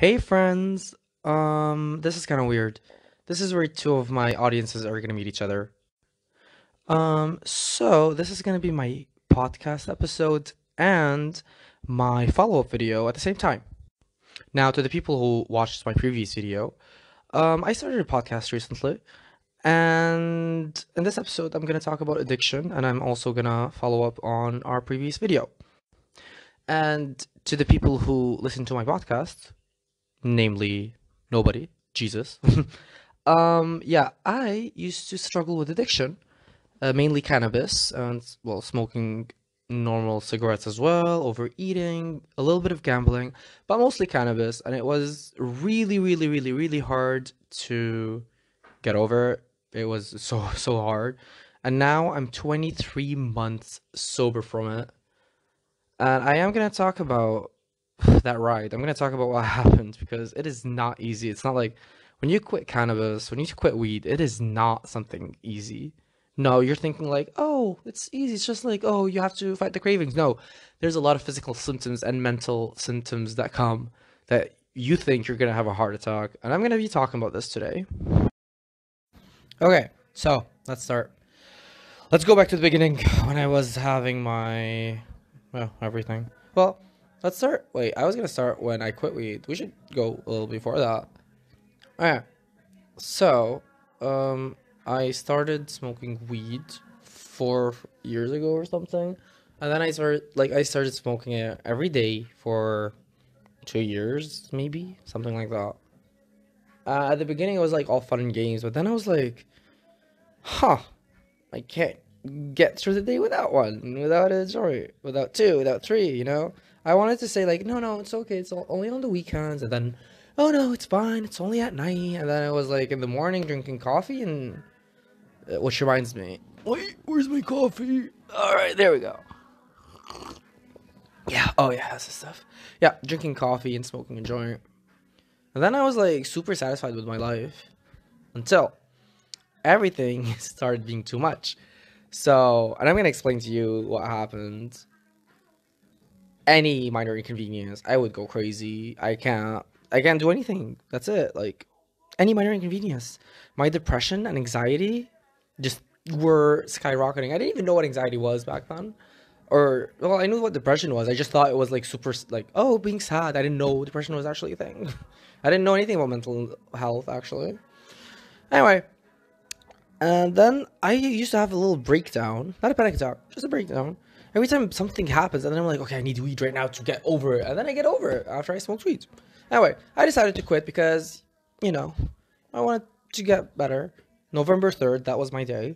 Hey friends, um, this is kind of weird. This is where two of my audiences are gonna meet each other. Um, so this is gonna be my podcast episode and my follow-up video at the same time. Now, to the people who watched my previous video, um, I started a podcast recently, and in this episode, I'm gonna talk about addiction, and I'm also gonna follow up on our previous video. And to the people who listen to my podcast, namely nobody, Jesus. um, yeah, I used to struggle with addiction, uh, mainly cannabis and well, smoking normal cigarettes as well, overeating, a little bit of gambling, but mostly cannabis, and it was really, really, really, really hard to get over. It was so so hard, and now I'm 23 months sober from it, and I am gonna talk about that ride. I'm gonna talk about what happened because it is not easy. It's not like when you quit cannabis, when you quit weed, it is not something easy. No, you're thinking like, oh, it's easy. It's just like, oh, you have to fight the cravings. No, there's a lot of physical symptoms and mental symptoms that come that you think you're gonna have a heart attack, and I'm gonna be talking about this today. Okay, so let's start. Let's go back to the beginning when I was having my well everything. Well, let's start. Wait, I was gonna start when I quit weed. We should go a little before that. Alright. So, um, I started smoking weed four years ago or something, and then I started like I started smoking it every day for two years, maybe something like that. Uh, at the beginning, it was like all fun and games, but then I was like, huh, I can't get through the day without one, without a joint, without two, without three, you know? I wanted to say, like, no, no, it's okay, it's only on the weekends, and then, oh no, it's fine, it's only at night, and then I was like in the morning drinking coffee, and uh, which reminds me, wait, where's my coffee? All right, there we go. Yeah, oh yeah, that's the stuff. Yeah, drinking coffee and smoking a joint. And then I was like super satisfied with my life until everything started being too much. So, and I'm gonna explain to you what happened. Any minor inconvenience, I would go crazy. I can't, I can't do anything. That's it. Like, any minor inconvenience, my depression and anxiety just were skyrocketing. I didn't even know what anxiety was back then. Or, well, I knew what depression was. I just thought it was like super, like, oh, being sad. I didn't know depression was actually a thing. I didn't know anything about mental health, actually. Anyway, and then I used to have a little breakdown, not a panic attack, just a breakdown. Every time something happens, and then I'm like, okay, I need weed right now to get over it. And then I get over it after I smoke weed. Anyway, I decided to quit because, you know, I wanted to get better. November 3rd, that was my day.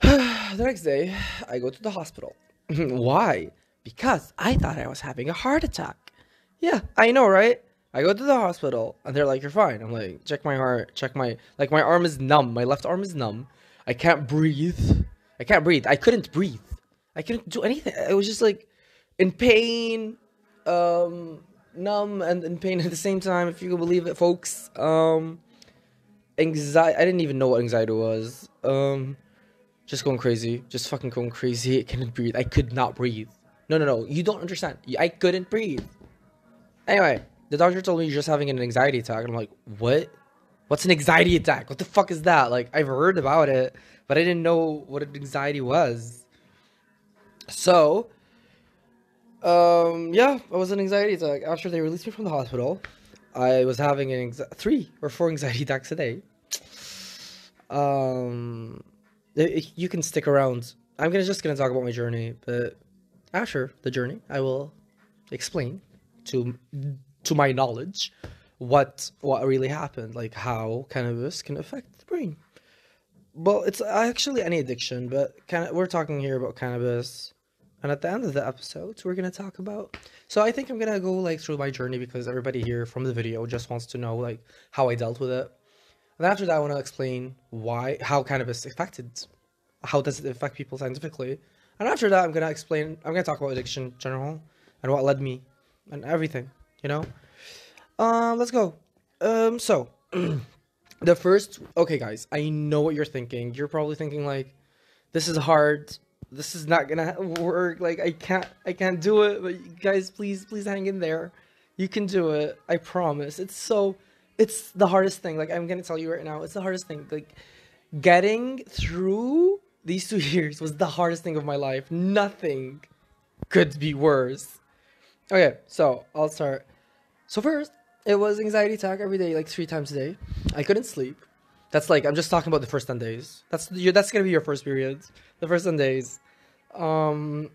the next day, I go to the hospital. Why? Because I thought I was having a heart attack. Yeah, I know, right? I go to the hospital and they're like, "You're fine." I'm like, "Check my heart. Check my like my arm is numb. My left arm is numb. I can't breathe. I can't breathe. I couldn't breathe. I couldn't do anything. I was just like in pain, um, numb and in pain at the same time. If you can believe it, folks. Um, anxiety. I didn't even know what anxiety was. Um, just going crazy. Just fucking going crazy. I couldn't breathe. I could not breathe. No, no, no. You don't understand. I couldn't breathe. Anyway, the doctor told me you're just having an anxiety attack. And I'm like, what? What's an anxiety attack? What the fuck is that? Like, I've heard about it, but I didn't know what an anxiety was. So, um, yeah, it was an anxiety attack. After they released me from the hospital, I was having an anxi- three or four anxiety attacks a day. Um, you can stick around. I'm gonna just gonna talk about my journey, but after the journey, I will explain to to my knowledge what what really happened, like how cannabis can affect the brain. Well, it's actually any addiction, but can, we're talking here about cannabis. And at the end of the episode, we're gonna talk about. So I think I'm gonna go like through my journey because everybody here from the video just wants to know like how I dealt with it. And after that, I want to explain why how cannabis affected, how does it affect people scientifically. And after that, I'm gonna explain. I'm gonna talk about addiction general and what led me and everything. You know. Um, let's go. Um, so the first. Okay, guys, I know what you're thinking. You're probably thinking like, this is hard this is not gonna work like i can't i can't do it but guys please please hang in there You can do it. I promise. It's so it's the hardest thing. Like I'm gonna tell you right now, it's the hardest thing. Like getting through these two years was the hardest thing of my life. Nothing could be worse. Okay, so I'll start. So first, it was anxiety attack every day, like three times a day. I couldn't sleep. That's like I'm just talking about the first ten days. That's that's gonna be your first period. The first ten days. Um,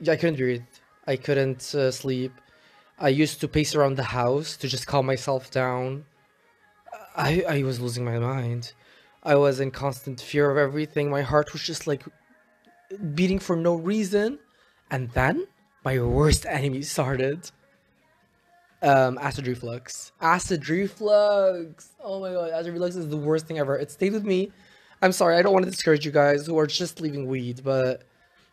yeah, I couldn't breathe. I couldn't uh, sleep. I used to pace around the house to just calm myself down. I I was losing my mind. I was in constant fear of everything. My heart was just like beating for no reason. And then my worst enemy started. Um, acid reflux. Acid reflux. Oh my god, acid reflux is the worst thing ever. It stayed with me. I'm sorry, I don't want to discourage you guys who are just leaving weed, but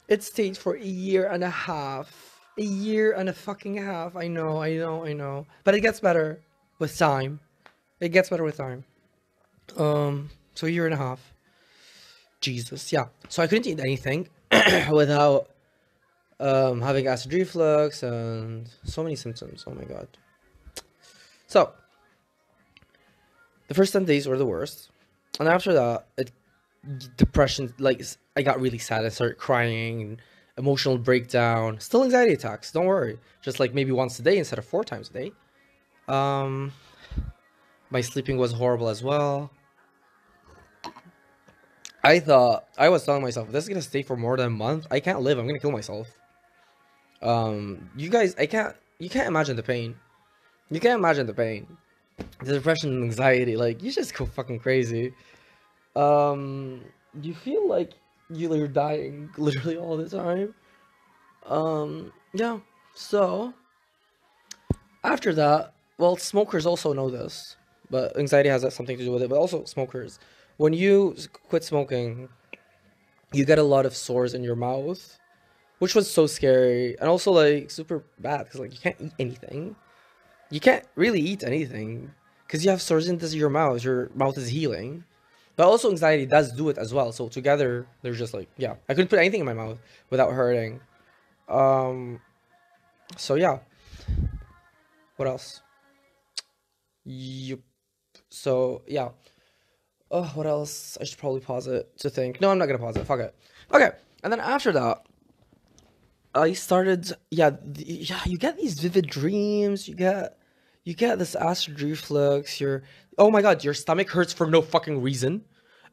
it stayed for a year and a half. A year and a fucking half. I know, I know, I know. But it gets better with time. It gets better with time. Um, so a year and a half. Jesus, yeah. So I couldn't eat anything without um, having acid reflux and so many symptoms. Oh my god. So, the first 10 days were the worst. And after that, it, depression, like, I got really sad. I started crying, emotional breakdown, still anxiety attacks. Don't worry. Just like maybe once a day instead of four times a day. Um, my sleeping was horrible as well. I thought, I was telling myself, this is going to stay for more than a month. I can't live. I'm to kill myself. Um, you guys, I can't, you can't imagine the pain. You can't imagine the pain. The depression and anxiety, like, you just go fucking crazy. Um, you feel like you're dying literally all the time. Um, yeah, so, after that, well, smokers also know this, but anxiety has something to do with it, but also smokers. When you quit smoking, you get a lot of sores in your mouth which was so scary and also like super bad because like you can't eat anything. You can't really eat anything because you have sores into your mouth. Your mouth is healing, but also anxiety does do it as well. So together, they're just like yeah. I couldn't put anything in my mouth without hurting. Um. So yeah. What else? Yep. So yeah. Oh, what else? I should probably pause it to think. No, I'm not gonna pause it. Fuck it. Okay. And then after that, I started, yeah, yeah. You get these vivid dreams. You get, you get this acid reflux. Your, oh my god, your stomach hurts for no fucking reason.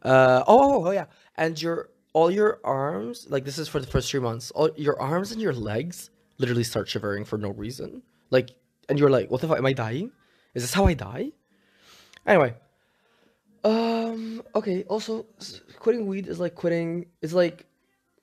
Uh, oh, oh yeah, and your all your arms, like this is for the first three months. All your arms and your legs literally start shivering for no reason. Like, and you're like, what the fuck? Am I dying? Is this how I die? Anyway, um, okay. Also, quitting weed is like quitting. It's like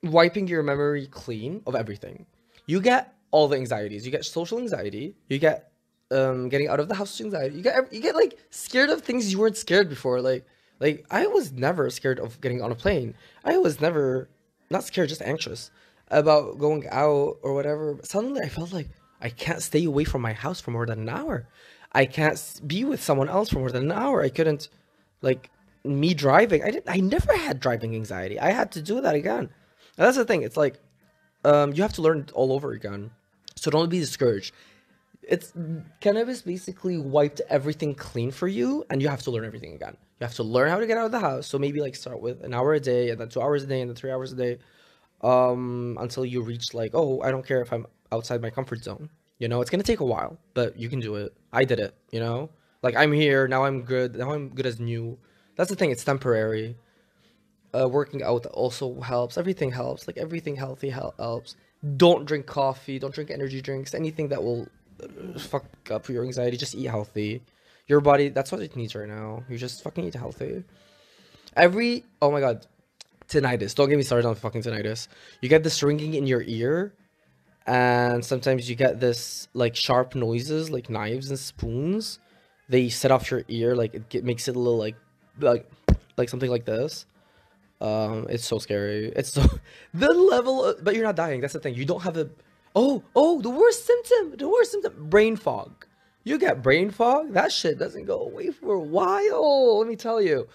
wiping your memory clean of everything. You get all the anxieties. You get social anxiety. You get um, getting out of the house anxiety. You get you get like scared of things you weren't scared before. Like like I was never scared of getting on a plane. I was never not scared, just anxious about going out or whatever. But suddenly I felt like I can't stay away from my house for more than an hour. I can't be with someone else for more than an hour. I couldn't like me driving. I didn't. I never had driving anxiety. I had to do that again. And that's the thing. It's like um, you have to learn all over again. So don't be discouraged. It's cannabis basically wiped everything clean for you, and you have to learn everything again. You have to learn how to get out of the house. So maybe like start with an hour a day, and then two hours a day, and then three hours a day, um, until you reach like, oh, I don't care if I'm outside my comfort zone. You know, it's gonna take a while, but you can do it. I did it. You know, like I'm here now. I'm good. Now I'm good as new. That's the thing. It's temporary uh, working out also helps. Everything helps. Like everything healthy helps. Don't drink coffee. Don't drink energy drinks. Anything that will uh, fuck up your anxiety. Just eat healthy. Your body. That's what it needs right now. You just fucking eat healthy. Every oh my god, tinnitus. Don't get me started on fucking tinnitus. You get this ringing in your ear, and sometimes you get this like sharp noises, like knives and spoons. They set off your ear. Like it makes it a little like like like something like this um, it's so scary. It's so the level, of, but you're not dying. That's the thing. You don't have a. Oh, oh, the worst symptom. The worst symptom. Brain fog. You get brain fog. That shit doesn't go away for a while. Let me tell you,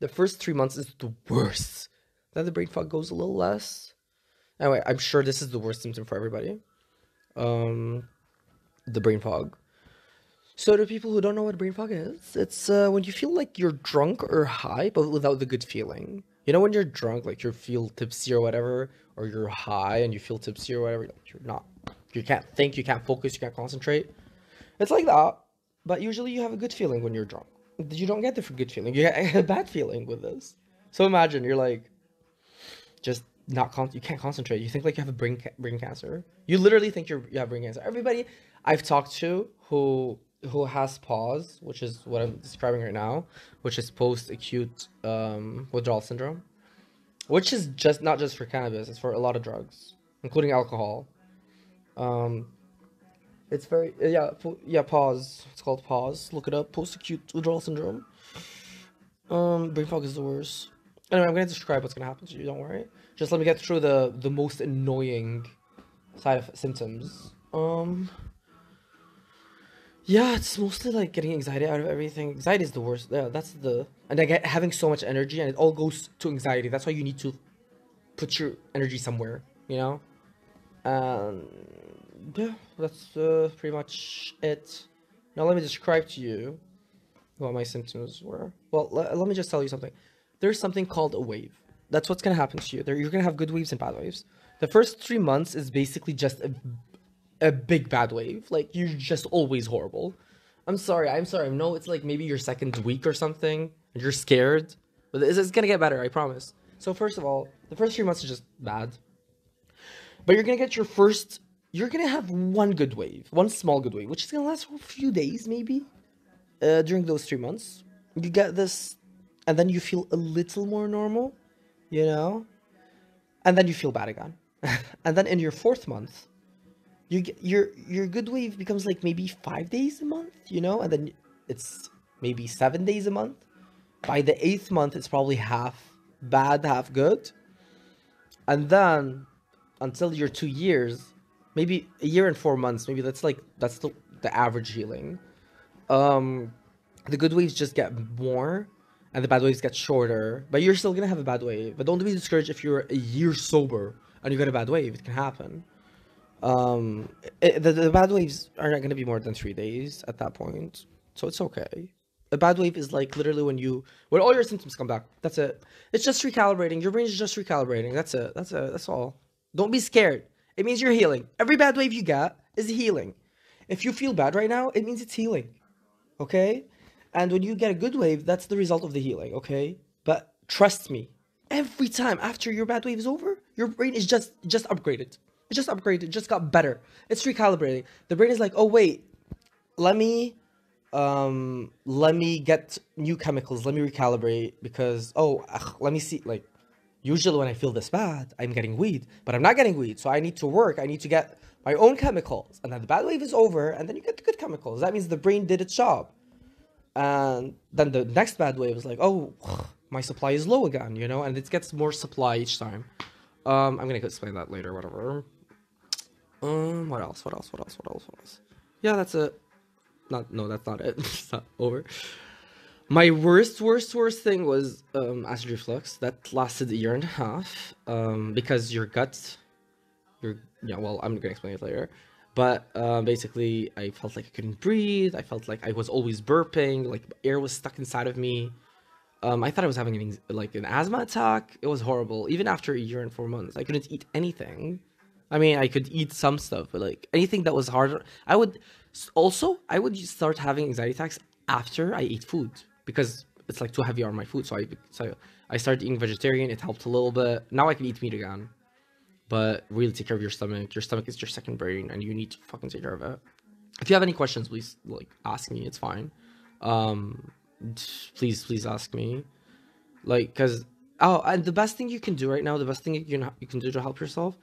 the first three months is the worst. Then the brain fog goes a little less. Anyway, I'm sure this is the worst symptom for everybody. Um, the brain fog. So to people who don't know what brain fog is, it's uh, when you feel like you're drunk or high, but without the good feeling. You know when you're drunk, like you feel tipsy or whatever, or you're high and you feel tipsy or whatever, you're not, you can't think, you can't focus, you can't concentrate. It's like that, but usually you have a good feeling when you're drunk. You don't get the good feeling, you get a bad feeling with this. So imagine you're like, just not con- you can't concentrate. You think like you have a brain ca- brain cancer. You literally think you're you have brain cancer. Everybody I've talked to who who has PAWS, which is what I'm describing right now, which is post acute um, withdrawal syndrome, which is just not just for cannabis. It's for a lot of drugs, including alcohol. Um, it's very yeah yeah PAWS. It's called PAWS. Look it up. Post acute withdrawal syndrome. Um, brain fog is the worst. Anyway, I'm gonna describe what's gonna happen to you. Don't worry. Just let me get through the the most annoying side of symptoms. Um. Yeah, it's mostly like getting anxiety out of everything. Anxiety is the worst. Yeah, that's the and I get having so much energy, and it all goes to anxiety. That's why you need to put your energy somewhere. You know. Um. Yeah, that's uh, pretty much it. Now let me describe to you what my symptoms were. Well, le- let me just tell you something. There's something called a wave. That's what's gonna happen to you. There, you're gonna have good waves and bad waves. The first three months is basically just a, a big bad wave. Like you're just always horrible. I'm sorry. I'm sorry. I know it's like maybe your second week or something, and you're scared, but it's, it's gonna get better. I promise. So first of all, the first three months are just bad. But you're gonna get your first. You're gonna have one good wave, one small good wave, which is gonna last for a few days, maybe. Uh, during those three months, you get this, and then you feel a little more normal, you know, and then you feel bad again, and then in your fourth month, you get your your good wave becomes like maybe five days a month, you know, and then it's maybe seven days a month. By the eighth month, it's probably half bad, half good, and then until your two years, maybe a year and four months, maybe that's like that's the the average healing. Um, the good waves just get more, and the bad waves get shorter. But you're still gonna have a bad wave. But don't be discouraged if you're a year sober and you get a bad wave. It can happen. Um, it, the, the bad waves are not gonna be more than three days at that point, so it's okay. A bad wave is like literally when you when all your symptoms come back. That's it. It's just recalibrating. Your brain is just recalibrating. That's it. That's it. That's all. Don't be scared. It means you're healing. Every bad wave you get is healing. If you feel bad right now, it means it's healing. Okay? And when you get a good wave, that's the result of the healing, okay? But trust me, every time after your bad wave is over, your brain is just just upgraded. It just upgraded, it just got better. It's recalibrating. The brain is like, "Oh wait, let me um let me get new chemicals, let me recalibrate because oh, ugh, let me see like usually when I feel this bad, I'm getting weed, but I'm not getting weed. So I need to work. I need to get my own chemicals. And then the bad wave is over, and then you get the good chemicals. That means the brain did its job. And then the next bad wave is like, oh, my supply is low again, you know, and it gets more supply each time. Um, I'm gonna explain that later, whatever. Um, what else? What else? What else? What else? What else? Yeah, that's it. Not no, that's not it. it's not over. My worst, worst, worst thing was um, acid reflux. That lasted a year and a half um, because your gut, your yeah. Well, I'm gonna explain it later. But uh, basically, I felt like I couldn't breathe. I felt like I was always burping. Like air was stuck inside of me. Um, I thought I was having an, like an asthma attack. It was horrible. Even after a year and four months, I couldn't eat anything. I mean, I could eat some stuff, but like anything that was harder, I would. Also, I would start having anxiety attacks after I eat food because it's like too heavy on my food. So I so I started eating vegetarian. It helped a little bit. Now I can eat meat again, but really take care of your stomach. Your stomach is your second brain, and you need to fucking take care of it. If you have any questions, please like ask me. It's fine. Um, please, please ask me. Like, cause oh, and the best thing you can do right now, the best thing you can you can do to help yourself,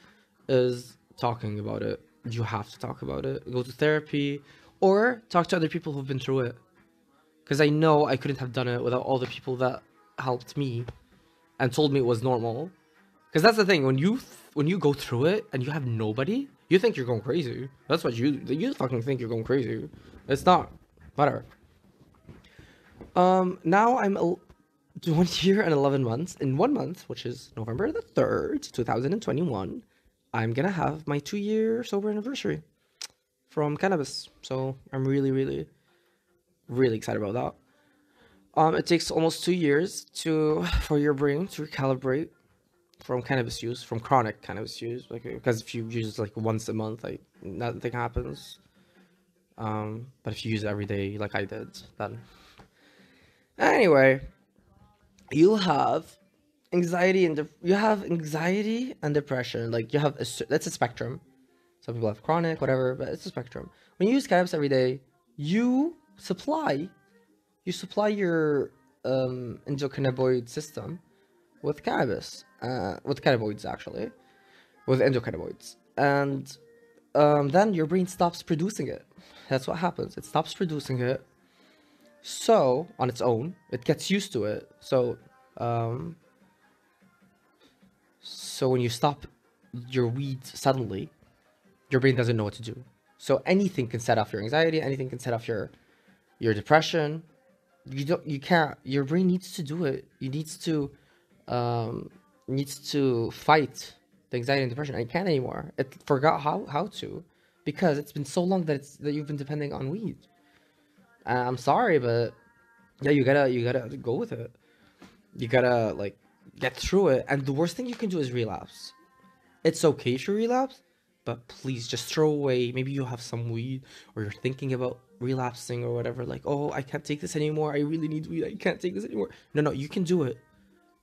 is talking about it. You have to talk about it. Go to therapy, or talk to other people who've been through it because I know I couldn't have done it without all the people that helped me and told me it was normal. Because that's the thing when you when you go through it and you have nobody, you think you're going crazy. That's what you you fucking think you're going crazy. It's not. Whatever. Um. Now I'm a, one year and eleven months. In one month, which is November the third, two thousand and twenty-one, I'm gonna have my two-year sober anniversary from cannabis. So I'm really, really really excited about that. Um, it takes almost two years to for your brain to recalibrate from cannabis use, from chronic cannabis use, like because if you use it like once a month, like nothing happens. Um, but if you use it every day, like I did, then anyway, you have anxiety and de- you have anxiety and depression. Like you have a that's a spectrum. Some people have chronic, whatever, but it's a spectrum. When you use cannabis every day, you supply, you supply your um, endocannabinoid system with cannabis, uh, with cannabinoids actually, with endocannabinoids, and um, then your brain stops producing it. That's what happens. It stops producing it. So on its own, it gets used to it. So, um, so when you stop your weed suddenly, your brain doesn't know what to do. So anything can set off your anxiety. Anything can set off your your depression. You don't. You can't. Your brain needs to do it. It needs to um, needs to fight the anxiety and depression. I can't anymore. It forgot how how to because it's been so long that it's that you've been depending on weed. I'm sorry, but yeah, you gotta you gotta go with it. You gotta like get through it. And the worst thing you can do is relapse. It's okay you relapse, but please just throw away. Maybe you have some weed or you're thinking about relapsing or whatever. Like, oh, I can't take this anymore. I really need weed. I can't take this anymore. No, no, you can do it.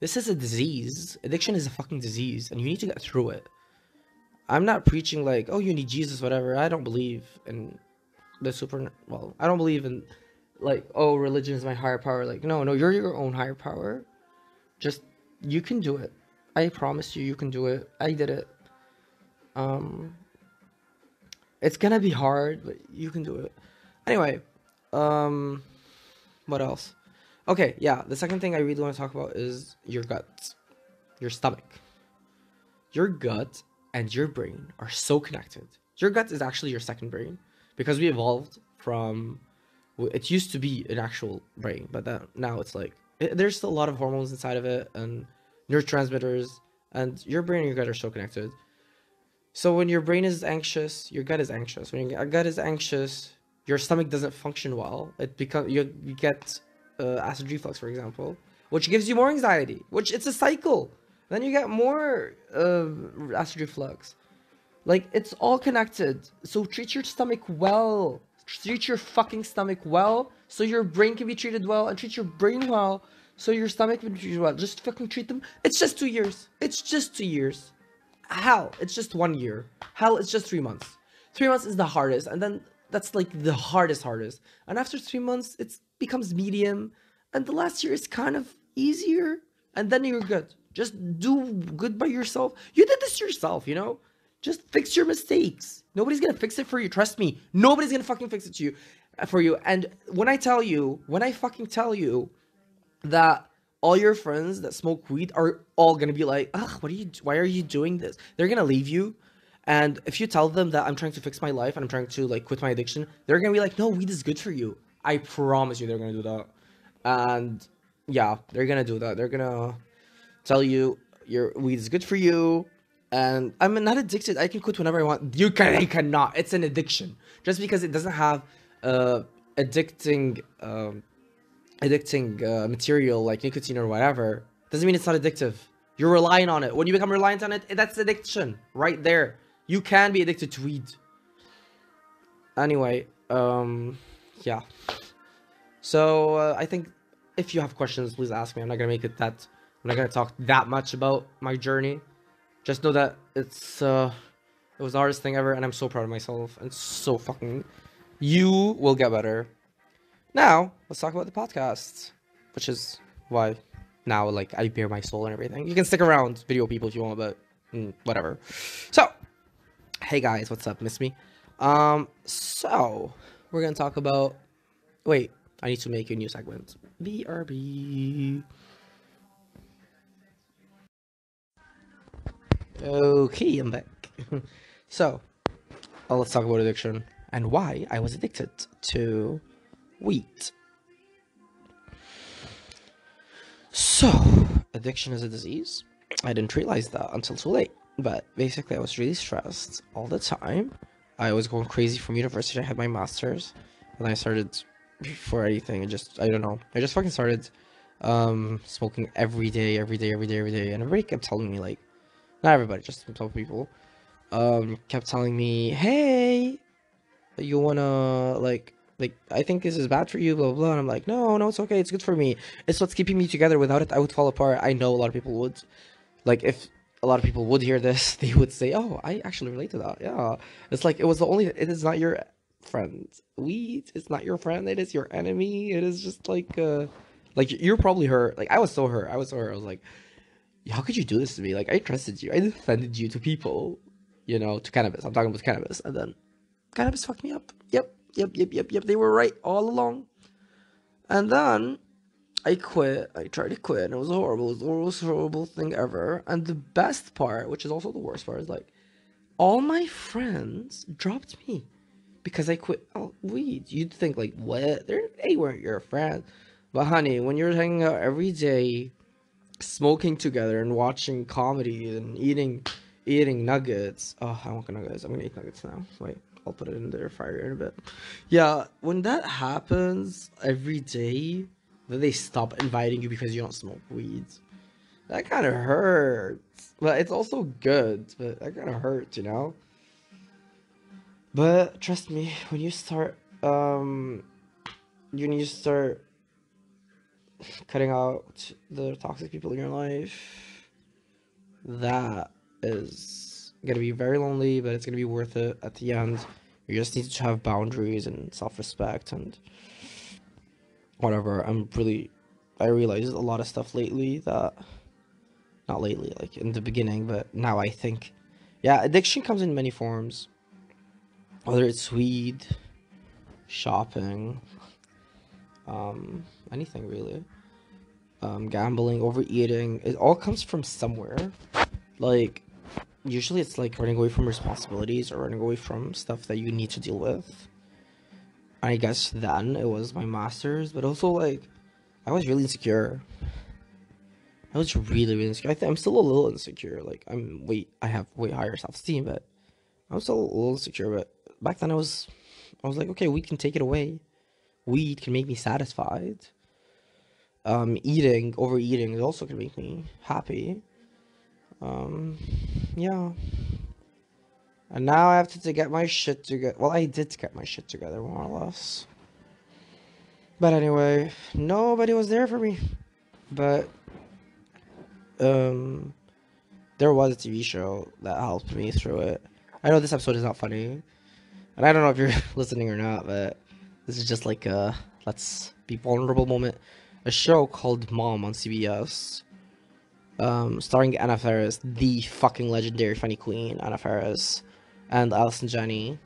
This is a disease. Addiction is a fucking disease, and you need to get through it. I'm not preaching like, oh, you need Jesus, whatever. I don't believe in the super. Well, I don't believe in like, oh, religion is my higher power. Like, no, no, you're your own higher power. Just you can do it. I promise you, you can do it. I did it. Um, it's gonna be hard, but you can do it. Anyway, um, what else? Okay, yeah, the second thing I really want to talk about is your gut, your stomach. Your gut and your brain are so connected. Your gut is actually your second brain because we evolved from it used to be an actual brain, but that, now it's like it, there's still a lot of hormones inside of it and neurotransmitters, and your brain and your gut are so connected. So when your brain is anxious, your gut is anxious. When your gut is anxious, your stomach doesn't function well. It become you, you get uh, acid reflux, for example, which gives you more anxiety. Which it's a cycle. Then you get more uh, acid reflux. Like it's all connected. So treat your stomach well. Treat your fucking stomach well, so your brain can be treated well, and treat your brain well, so your stomach can be well. Just fucking treat them. It's just two years. It's just two years. Hell, it's just one year. Hell, it's just three months. Three months is the hardest, and then that's like the hardest, hardest. And after three months, it becomes medium, and the last year is kind of easier, and then you're good. Just do good by yourself. You did this yourself, you know? Just fix your mistakes. Nobody's gonna fix it for you. Trust me. Nobody's gonna fucking fix it to you for you. And when I tell you, when I fucking tell you that all your friends that smoke weed are all gonna be like, ugh, what are you why are you doing this? They're gonna leave you. And if you tell them that I'm trying to fix my life and I'm trying to like quit my addiction, they're gonna be like, no, weed is good for you. I promise you they're gonna do that. And yeah, they're gonna do that. They're gonna tell you your weed is good for you. And I'm not addicted. I can quit whenever I want. You can I cannot. It's an addiction. Just because it doesn't have uh addicting um addicting uh, material like nicotine or whatever doesn't mean it's not addictive. You're relying on it. When you become reliant on it, that's addiction right there. You can be addicted to weed. Anyway, um, yeah. So uh, I think if you have questions, please ask me. I'm not gonna make it that. I'm not gonna talk that much about my journey. Just know that it's uh, it was the hardest thing ever, and I'm so proud of myself. And so fucking, you will get better. Now, let's talk about the podcast, which is why now, like, I bare my soul and everything. You can stick around, video people, if you want, but mm, whatever. So, hey guys, what's up? Miss me? Um, so we're gonna talk about. Wait, I need to make a new segment. BRB. Okay, I'm back. so, well, let's talk about addiction and why I was addicted to wheat. So, addiction is a disease. I didn't realize that until too late. But basically, I was really stressed all the time. I was going crazy from university. I had my master's, and I started before anything. I just I don't know. I just fucking started um smoking every day, every day, every day, every day, and everybody kept telling me like, not everybody, just some people, um kept telling me, hey, you wanna like like I think this is bad for you, blah, blah blah. And I'm like, no, no, it's okay, it's good for me. It's what's keeping me together. Without it, I would fall apart. I know a lot of people would. Like if a lot of people would hear this, they would say, "Oh, I actually relate to that." Yeah, it's like it was the only. It is not your friend. Weed. It's not your friend. It is your enemy. It is just like, uh, like you're probably hurt. Like I was so hurt. I was so hurt. I was like, how could you do this to me? Like I trusted you. I defended you to people. You know, to cannabis. I'm talking about cannabis, and then cannabis fucked me up. Yep, yep, yep, yep, yep. They were right all along. And then I quit. I tried to quit, and it was horrible. It was the most horrible thing ever. And the best part, which is also the worst part, is like all my friends dropped me because I quit oh, weed. You'd think like, what? They're, they weren't your friends. But honey, when you're hanging out every day, smoking together and watching comedy and eating eating nuggets. Oh, I want nuggets. I'm gonna eat nuggets now. Wait, I'll put it in the fire in a bit. Yeah, when that happens every day, then they stop inviting you because you don't smoke weeds. That kind of hurts. But it's also good. But that kind of hurts, you know. But trust me, when you start, um, you need to start cutting out the toxic people in your life. That is gonna be very lonely, but it's gonna be worth it at the end. You just need to have boundaries and self-respect and whatever. I'm really, I realized a lot of stuff lately that, not lately, like in the beginning, but now I think, yeah, addiction comes in many forms whether it's weed, shopping, um, anything really, um, gambling, overeating, it all comes from somewhere. Like, usually it's like running away from responsibilities or running away from stuff that you need to deal with. I guess then it was my master's, but also like, I was really insecure. I was really, really insecure. I I'm still a little insecure. Like, I'm way, I have way higher self esteem, but I'm still a little insecure. But back then I was I was like, okay, weed can take it away. Weed can make me satisfied. Um, eating, overeating is also gonna make me happy. Um, yeah. And now I have to, get my shit together. Well, I did get my shit together, more or less. But anyway, nobody was there for me. But, um, there was a TV show that helped me through it. I know this episode is not funny, and I don't know if you're listening or not, but this is just like a let's be vulnerable moment. A show called Mom on CBS, um, starring Anna Faris, the fucking legendary funny queen Anna Faris, and Allison Janney.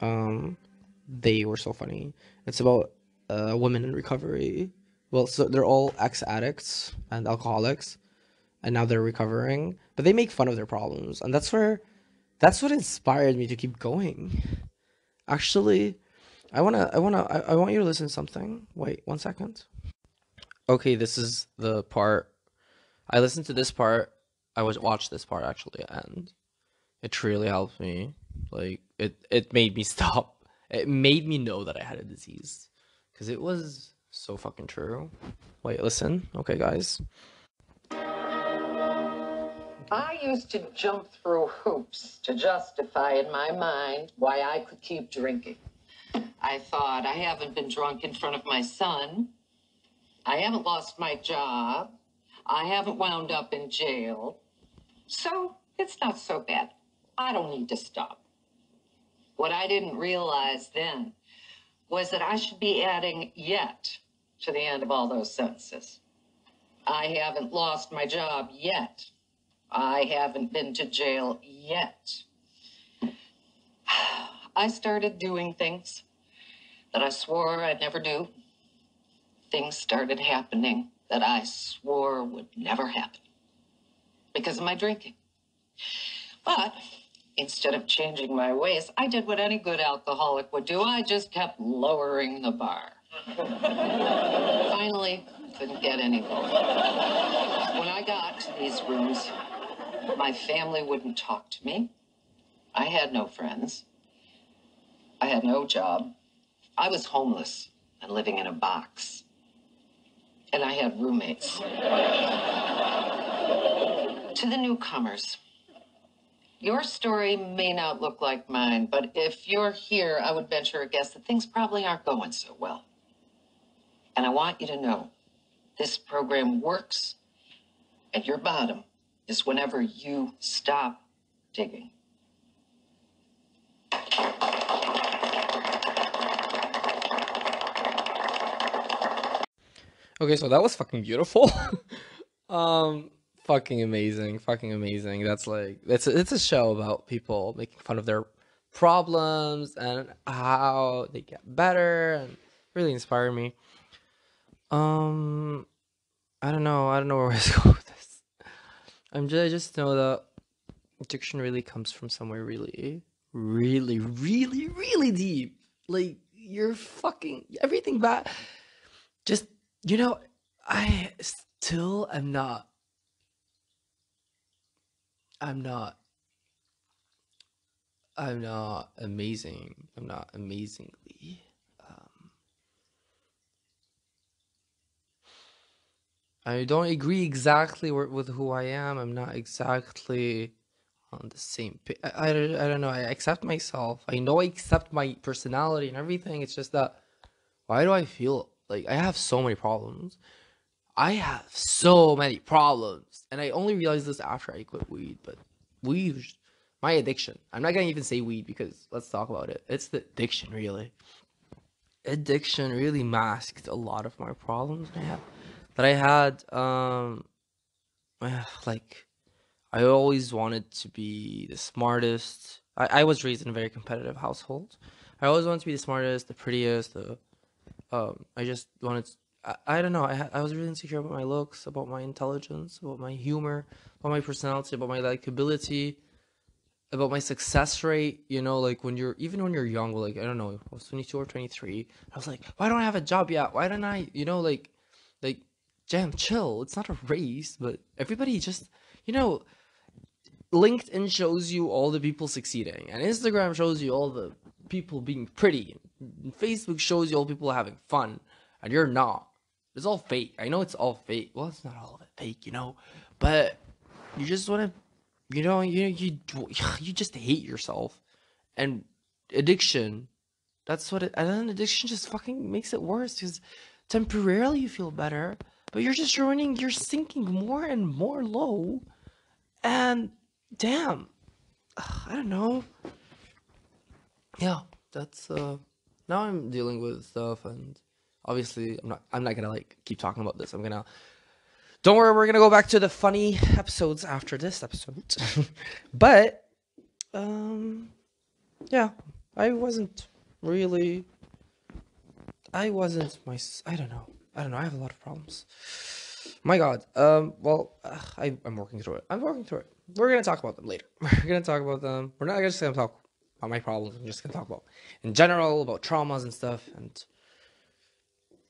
Um, they were so funny. It's about uh, women in recovery. Well, so they're all ex addicts and alcoholics, and now they're recovering. But they make fun of their problems, and that's where, that's what inspired me to keep going. Actually, I wanna, I wanna, I, I want you to listen to something. Wait, one second. Okay, this is the part. I listened to this part. I was watched this part actually, and it truly helped me. Like it, it made me stop. It made me know that I had a disease, because it was so fucking true. Wait, listen. Okay, guys. I used to jump through hoops to justify in my mind why I could keep drinking. I thought, I haven't been drunk in front of my son. I haven't lost my job. I haven't wound up in jail. So it's not so bad. I don't need to stop. What I didn't realize then was that I should be adding yet to the end of all those sentences. I haven't lost my job yet. I haven't been to jail yet. I started doing things that I swore I'd never do. Things started happening that I swore would never happen because of my drinking. But instead of changing my ways, I did what any good alcoholic would do. I just kept lowering the bar. Finally, couldn't get any lower. When I got to these rooms, my family wouldn't talk to me. I had no friends. I had no job. I was homeless. and living in a box. And I had roommates. to the newcomers, your story may not look like mine, but if you're here, I would venture a guess that things probably aren't going so well. And I want you to know this program works, and your bottom is whenever you stop digging. Okay, so that was fucking beautiful. um, fucking amazing, fucking amazing. That's like it's a, it's a show about people making fun of their problems and how they get better, and really inspire me. Um, I don't know. I don't know where to go with this. I'm just I just know that addiction really comes from somewhere really, really, really, really deep. Like you're fucking everything bad. Just you know, I still am not. I'm not. I'm not amazing. I'm not amazingly. Um, I don't agree exactly with, who I am. I'm not exactly on the same I, I don't know. I accept myself. I know I accept my personality and everything. It's just that why do I feel like I have so many problems. I have so many problems, and I only realized this after I quit weed. But weed, my addiction. I'm not gonna even say weed because let's talk about it. It's the addiction, really. Addiction really masked a lot of my problems I have that I had. Um, like I always wanted to be the smartest. I, I was raised in a very competitive household. I always wanted to be the smartest, the prettiest, the um, I just wanted. To, I, I don't know. I I was really insecure about my looks, about my intelligence, about my humor, about my personality, about my likability, about my success rate. You know, like when you're even when you're young, like I don't know, I was 22 or 23. I was like, why don't I have a job yet? Why don't I? You know, like, like, jam, chill. It's not a race, but everybody just, you know. LinkedIn shows you all the people succeeding, and Instagram shows you all the people being pretty. Facebook shows you all people having fun, and you're not. It's all fake. I know it's all fake. Well, it's not all of it fake, you know, but you just want to, you know, you you you just hate yourself, and addiction. That's what it. And then addiction just fucking makes it worse because temporarily you feel better, but you're just ruining. You're sinking more and more low, and damn, I don't know. Yeah, that's uh now I'm dealing with stuff and obviously I'm not I'm not gonna like keep talking about this. I'm gonna don't worry, we're gonna go back to the funny episodes after this episode. but um yeah, I wasn't really I wasn't my I don't know. I don't know. I have a lot of problems. My god. Um well, uh, I I'm working through it. I'm working through it. We're going to talk about them later. We're going to talk about them. We're not just going to talk about my problems. I'm just to talk about in general about traumas and stuff and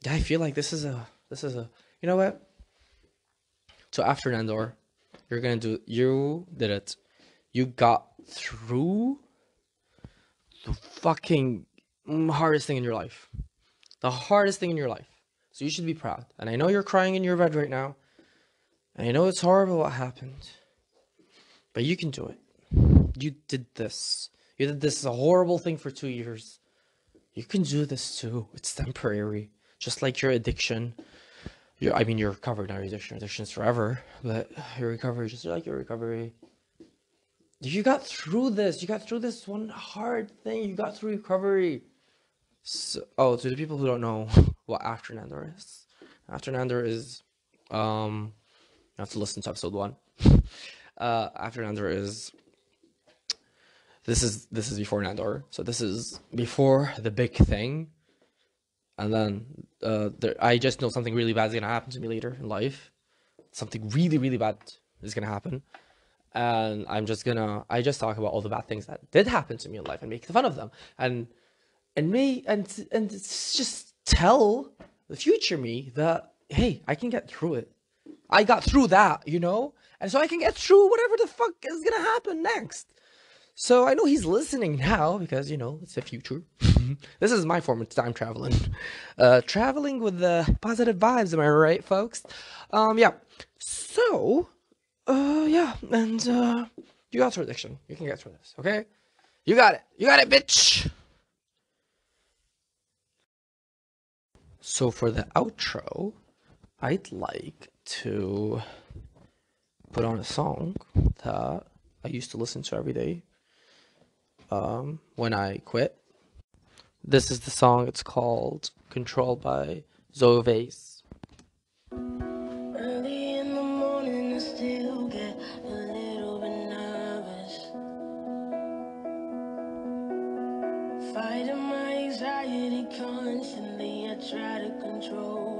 yeah, I feel like this is a this is a you know what? So after Nandor, you're gonna do you did it. You got through the fucking hardest thing in your life. The hardest thing in your life. So you should be proud. And I know you're crying in your bed right now. And I know it's horrible what happened. But you can do it. You did this. You did this a horrible thing for two years. You can do this too. It's temporary. Just like your addiction. Your, I mean, you're recovered now. Your addiction, addiction's forever. But your recovery, just like your recovery. You got through this. You got through this one hard thing. You got through recovery. So, oh, to the people who don't know what After Nandor is, After Nandor is, um, you have to listen to episode one. uh, after Nandor is this is this is before Nandor, so this is before the big thing, and then uh, there, I just know something really bad is gonna happen to me later in life. Something really really bad is gonna happen, and I'm just gonna I just talk about all the bad things that did happen to me in life and make fun of them, and and me and and just tell the future me that hey I can get through it. I got through that, you know and so I can get through whatever the fuck is gonna happen next. So I know he's listening now because you know it's the future. this is my form of time traveling, uh, traveling with the positive vibes. Am I right, folks? Um, yeah. So, uh, yeah, and uh, you got through addiction. You can get through this, okay? You got it. You got it, bitch. So for the outro, I'd like to put on a song that I used to listen to every day um, when I quit. This is the song. It's called "Control" by Zoe Wees. Early in the morning, I still get a little bit nervous. Fighting my anxiety constantly, I try to control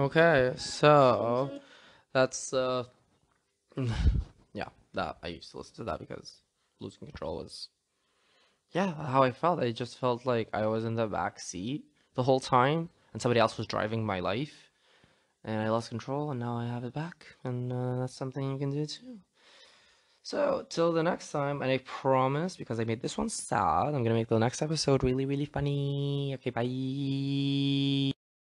Okay, so that's uh, yeah, that I used to listen to that because losing control was, yeah, how I felt. I just felt like I was in the back seat the whole time, and somebody else was driving my life, and I lost control, and now I have it back, and uh, that's something you can do too. So till the next time, and I promise because I made this one sad, I'm gonna make the next episode really, really funny. Okay, bye.